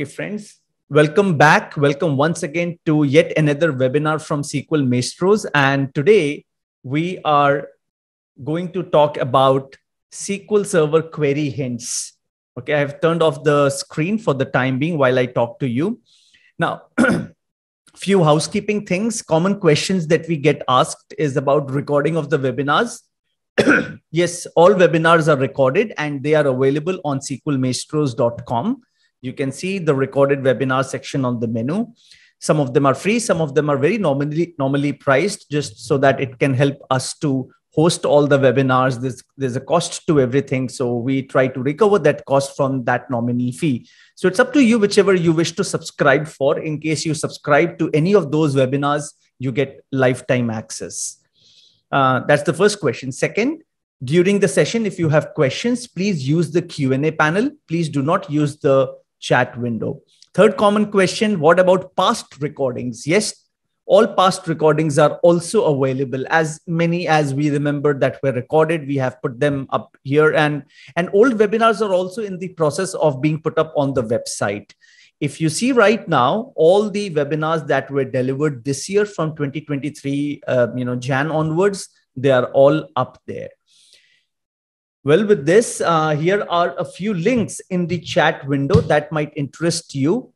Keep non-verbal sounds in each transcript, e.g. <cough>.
Okay, friends, welcome back. Welcome once again to yet another webinar from SQL Maestros. And today we are going to talk about SQL Server query hints. Okay, I've turned off the screen for the time being while I talk to you. Now, a <clears throat> few housekeeping things, common questions that we get asked is about recording of the webinars. <clears throat> yes, all webinars are recorded and they are available on sqlmaestros.com you can see the recorded webinar section on the menu. Some of them are free, some of them are very normally normally priced just so that it can help us to host all the webinars. There's, there's a cost to everything. So we try to recover that cost from that nominal fee. So it's up to you, whichever you wish to subscribe for. In case you subscribe to any of those webinars, you get lifetime access. Uh, that's the first question. Second, during the session, if you have questions, please use the Q&A panel. Please do not use the chat window. Third common question What about past recordings? Yes, all past recordings are also available as many as we remember that were recorded we have put them up here and and old webinars are also in the process of being put up on the website if you see right now all the webinars that were delivered this year from 2023 uh, you know jan onwards they are all up there well, with this, uh, here are a few links in the chat window that might interest you.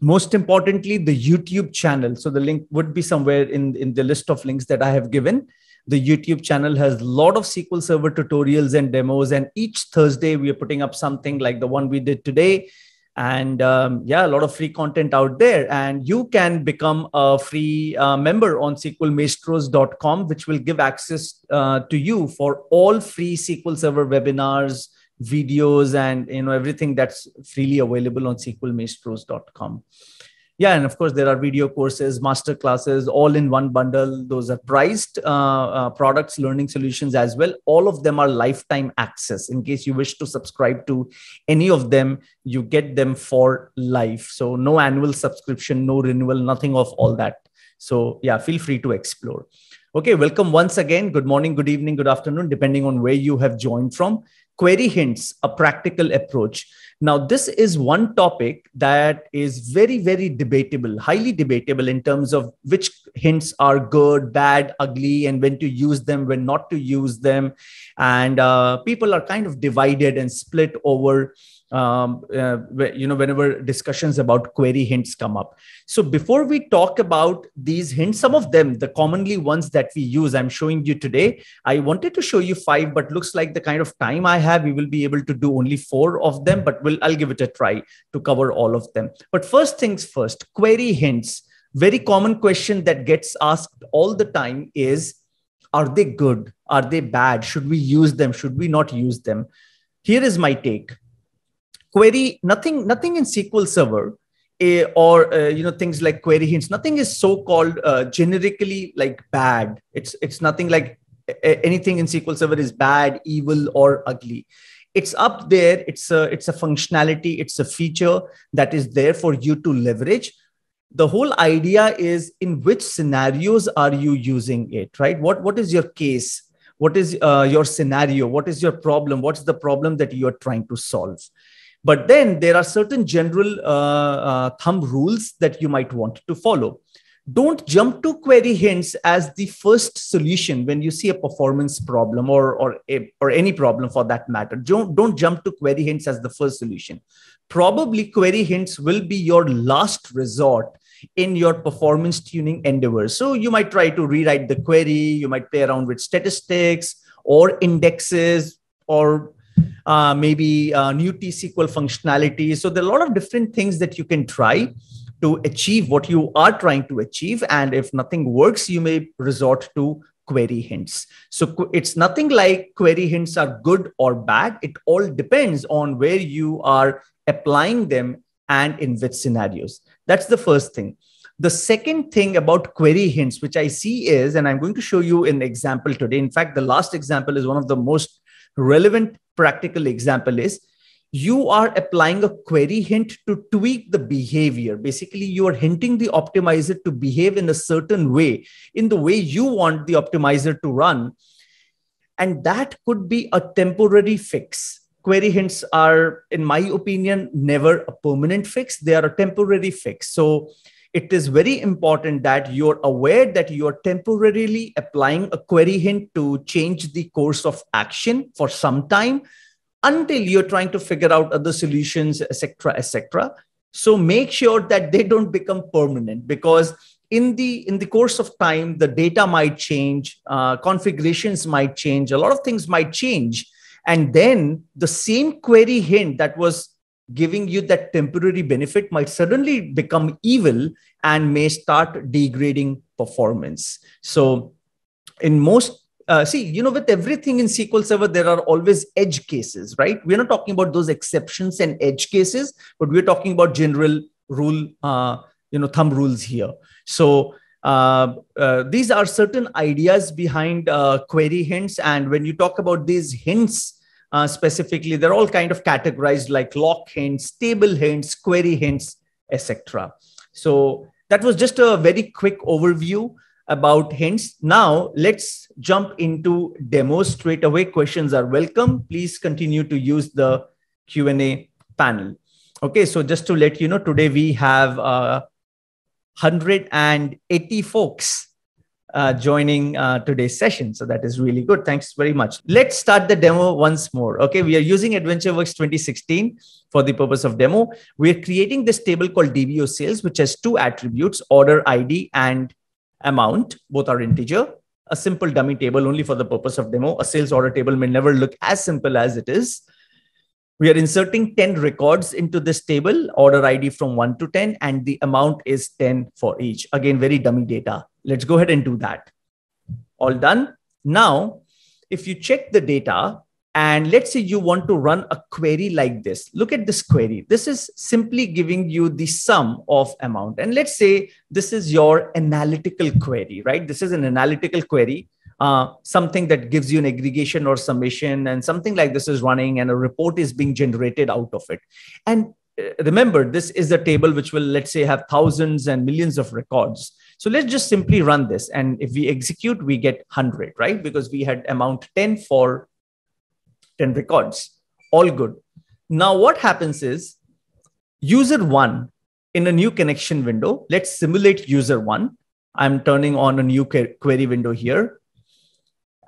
Most importantly, the YouTube channel. So the link would be somewhere in, in the list of links that I have given. The YouTube channel has a lot of SQL Server tutorials and demos. And each Thursday, we are putting up something like the one we did today and um, yeah a lot of free content out there. And you can become a free uh, member on sqlmaestros.com which will give access uh, to you for all free sql server webinars videos and you know everything that's freely available on sqlmaestros.com yeah and of course there are video courses master classes all in one bundle. Those are priced uh, uh, products learning solutions as well. All of them are lifetime access. In case you wish to subscribe to any of them you get them for life. So no annual subscription no renewal nothing of all that. So yeah feel free to explore. Okay welcome once again. Good morning good evening good afternoon depending on where you have joined from. Query hints a practical approach now, this is one topic that is very, very debatable, highly debatable in terms of which hints are good, bad, ugly, and when to use them, when not to use them. And uh, people are kind of divided and split over um, uh, you know whenever discussions about query hints come up so before we talk about these hints some of them the commonly ones that we use i'm showing you today i wanted to show you five but looks like the kind of time i have we will be able to do only four of them but we'll i'll give it a try to cover all of them. But first things first query hints. Very common question that gets asked all the time is are they good? Are they bad? Should we use them? Should we not use them? Here is my take. Query nothing nothing in sql server uh, or uh, you know things like query hints nothing is so called uh, generically like bad. It's it's nothing like anything in sql server is bad evil or ugly it's up there. It's a it's a functionality. It's a feature that is there for you to leverage. The whole idea is in which scenarios are you using it right? What what is your case? What is uh, your scenario? What is your problem? What's the problem that you are trying to solve? But then there are certain general uh, uh, thumb rules that you might want to follow. Don't jump to query hints as the first solution when you see a performance problem or, or, a, or any problem for that matter. Don't, don't jump to query hints as the first solution. Probably query hints will be your last resort in your performance tuning endeavors. So you might try to rewrite the query, you might play around with statistics or indexes or uh, maybe uh, new T-SQL functionality. So there are a lot of different things that you can try to achieve what you are trying to achieve. And if nothing works, you may resort to query hints. So it's nothing like query hints are good or bad. It all depends on where you are applying them and in which scenarios. That's the first thing. The second thing about query hints, which I see is, and I'm going to show you an example today. In fact, the last example is one of the most relevant practical example is you are applying a query hint to tweak the behavior. Basically, you are hinting the optimizer to behave in a certain way, in the way you want the optimizer to run. And that could be a temporary fix. query hints are, in my opinion, never a permanent fix. They are a temporary fix. So it is very important that you're aware that you're temporarily applying a query hint to change the course of action for some time until you're trying to figure out other solutions, etc., etc. So make sure that they don't become permanent because in the in the course of time, the data might change, uh, configurations might change, a lot of things might change, and then the same query hint that was giving you that temporary benefit might suddenly become evil and may start degrading performance. So, in most uh, see, you know, with everything in SQL Server, there are always edge cases, right? We're not talking about those exceptions and edge cases, but we're talking about general rule, uh, you know, thumb rules here. So uh, uh these are certain ideas behind uh, query hints, and when you talk about these hints, uh, specifically, they're all kind of categorized like lock hints, table hints, query hints, etc. So that was just a very quick overview about hints. Now let's jump into demos straight away. Questions are welcome. Please continue to use the Q&A panel. Okay, so just to let you know, today we have uh, 180 folks uh, joining uh, today's session. So that is really good. Thanks very much. Let's start the demo once more. Okay, we are using AdventureWorks 2016 for the purpose of demo. We're creating this table called DBO sales, which has two attributes, order ID and amount. Both are integer. A simple dummy table only for the purpose of demo. A sales order table may never look as simple as it is. We are inserting 10 records into this table, order ID from 1 to 10, and the amount is 10 for each. Again, very dummy data. Let's go ahead and do that. All done. Now, if you check the data, and let's say you want to run a query like this. Look at this query. This is simply giving you the sum of amount. And let's say this is your analytical query, right? This is an analytical query, uh, something that gives you an aggregation or summation, and something like this is running, and a report is being generated out of it. And uh, remember, this is a table which will, let's say, have thousands and millions of records. So let's just simply run this. And if we execute, we get 100, right? Because we had amount 10 for 10 records. All good. Now, what happens is user one in a new connection window, let's simulate user one. I'm turning on a new query window here.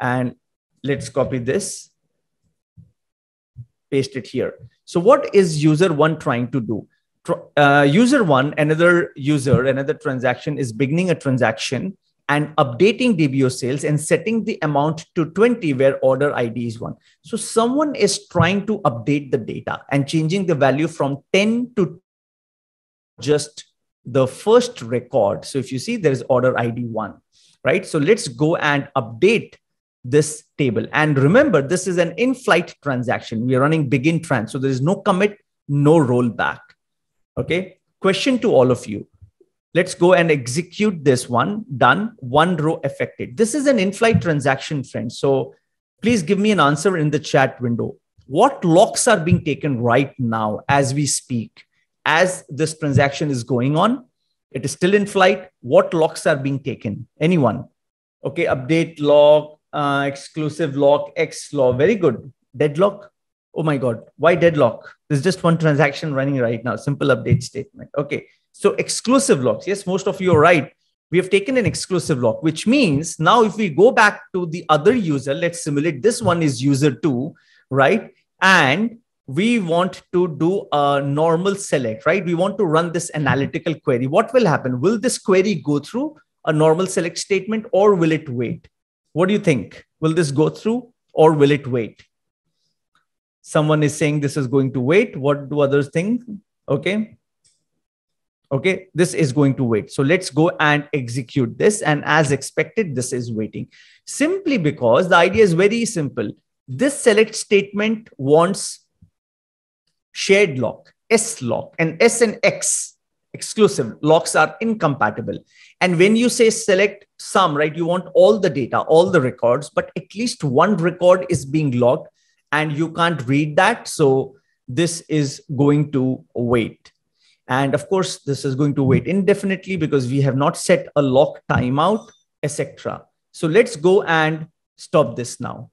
And let's copy this, paste it here. So, what is user one trying to do? Uh, user one, another user, another transaction is beginning a transaction and updating DBO sales and setting the amount to 20 where order ID is 1. So someone is trying to update the data and changing the value from 10 to just the first record. So if you see there is order ID 1, right? So let's go and update this table. And remember, this is an in-flight transaction. We are running begin trans. So there is no commit, no rollback. Okay. Question to all of you Let's go and execute this one. Done. One row affected. This is an in-flight transaction, friends. So please give me an answer in the chat window. What locks are being taken right now as we speak, as this transaction is going on? It is still in flight. What locks are being taken? Anyone? Okay, update lock, uh, exclusive lock, X lock. Very good. Deadlock. Oh my God. Why deadlock? There's just one transaction running right now. Simple update statement. Okay. So exclusive locks, yes, most of you are right. We have taken an exclusive lock, which means now if we go back to the other user, let's simulate this one is user two, right? And we want to do a normal select, right? We want to run this analytical query. What will happen? Will this query go through a normal select statement or will it wait? What do you think? Will this go through or will it wait? Someone is saying this is going to wait. What do others think? Okay okay this is going to wait. So let's go and execute this. And as expected this is waiting. Simply because the idea is very simple. This select statement wants shared lock s lock and s and x exclusive locks are incompatible. And when you say select sum right you want all the data all the records but at least one record is being locked and you can't read that. So this is going to wait and of course, this is going to hmm. wait indefinitely because we have not set a lock timeout, etc. So let's go and stop this now.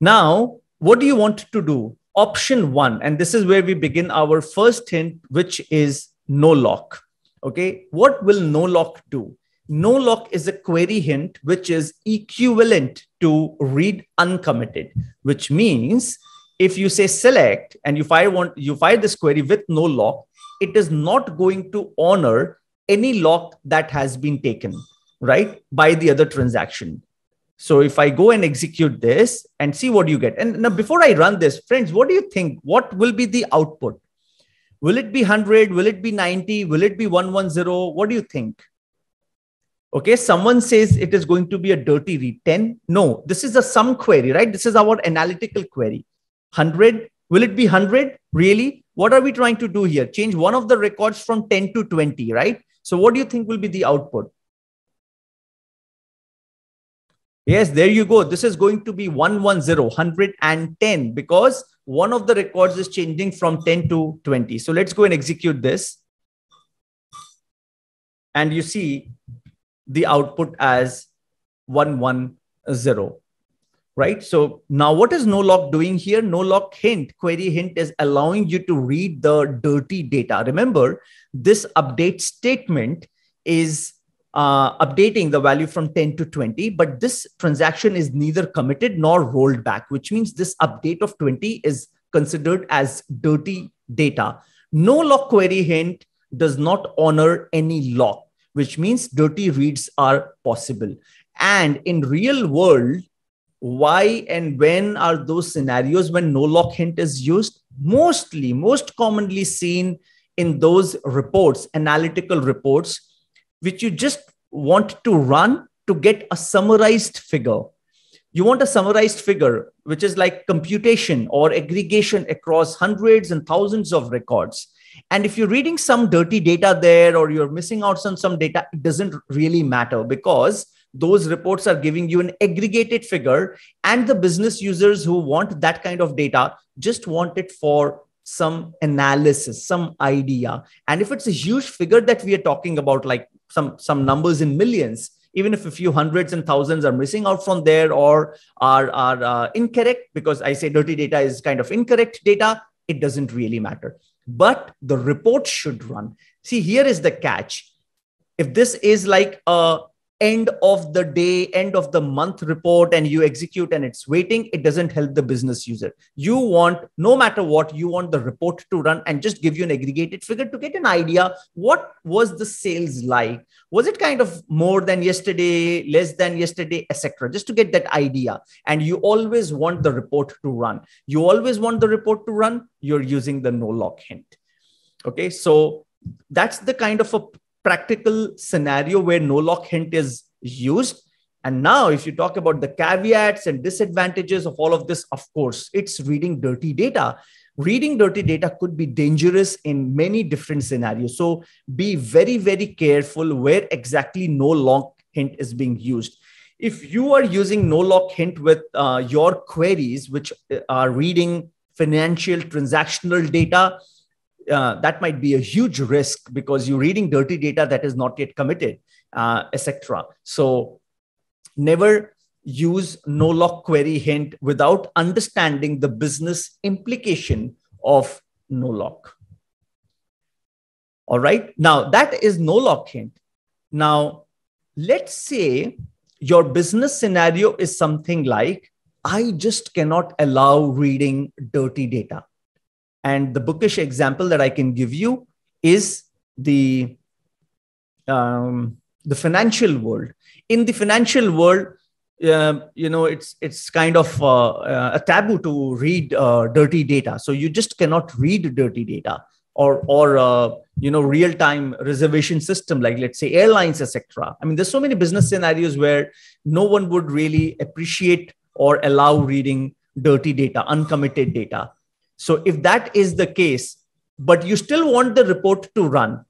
Now, what do you want to do? Option one, and this is where we begin our first hint, which is no lock. Okay, what will no lock do? No lock is a query hint which is equivalent to read uncommitted, which means if you say select and you fire want you fire this query with no lock, it is not going to honor any lock that has been taken, right, by the other transaction. So if I go and execute this and see what you get. And now before I run this, friends, what do you think? What will be the output? Will it be 100? Will it be 90? Will it be 110? What do you think? Okay, someone says it is going to be a dirty read 10. No, this is a sum query, right? This is our analytical query. 100, will it be 100? Really? What are we trying to do here? Change one of the records from 10 to 20, right? So what do you think will be the output? Yes, there you go. This is going to be 110, 110 because one of the records is changing from 10 to 20. So let's go and execute this. And you see the output as 110, right? So now what is no lock doing here? No lock hint, query hint is allowing you to read the dirty data. Remember, this update statement is uh, updating the value from 10 to 20, but this transaction is neither committed nor rolled back, which means this update of 20 is considered as dirty data. No lock query hint does not honor any lock, which means dirty reads are possible. And in real world, why and when are those scenarios when no lock hint is used? Mostly, most commonly seen in those reports, analytical reports which you just want to run to get a summarized figure. You want a summarized figure, which is like computation or aggregation across hundreds and thousands of records. And if you're reading some dirty data there or you're missing out on some data, it doesn't really matter because those reports are giving you an aggregated figure. And the business users who want that kind of data just want it for some analysis, some idea. And if it's a huge figure that we are talking about, like some, some numbers in millions, even if a few hundreds and thousands are missing out from there or are, are uh, incorrect, because I say dirty data is kind of incorrect data, it doesn't really matter. But the report should run. See, here is the catch. If this is like a end of the day, end of the month report and you execute and it's waiting, it doesn't help the business user. You want, no matter what, you want the report to run and just give you an aggregated figure to get an idea. What was the sales like? Was it kind of more than yesterday, less than yesterday, etc. Just to get that idea. And you always want the report to run. You always want the report to run. You're using the no lock hint. Okay. So that's the kind of a practical scenario where no lock hint is used. And now, if you talk about the caveats and disadvantages of all of this, of course, it's reading dirty data. Reading dirty data could be dangerous in many different scenarios. So be very, very careful where exactly no lock hint is being used. If you are using no lock hint with uh, your queries, which are reading financial transactional data, uh, that might be a huge risk because you're reading dirty data that is not yet committed, uh, etc. So never use no lock query hint without understanding the business implication of no lock. All right. Now that is no lock hint. Now, let's say your business scenario is something like I just cannot allow reading dirty data. And the bookish example that I can give you is the um, the financial world. In the financial world, uh, you know, it's it's kind of uh, uh, a taboo to read uh, dirty data. So you just cannot read dirty data or or uh, you know real time reservation system like let's say airlines etc i mean there's so many business scenarios where no one would really appreciate or allow reading dirty data uncommitted data so if that is the case, but you still want the report to run,